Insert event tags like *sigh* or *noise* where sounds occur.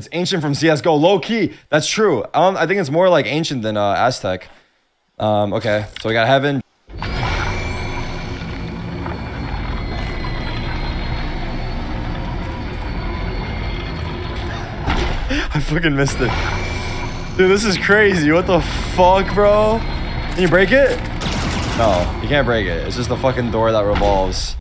It's ancient from CS:GO, low key. That's true. Um, I think it's more like ancient than uh, Aztec. Um, okay, so we got heaven. *laughs* I fucking missed it. Dude, this is crazy. What the fuck, bro? Can you break it? No, you can't break it. It's just the fucking door that revolves.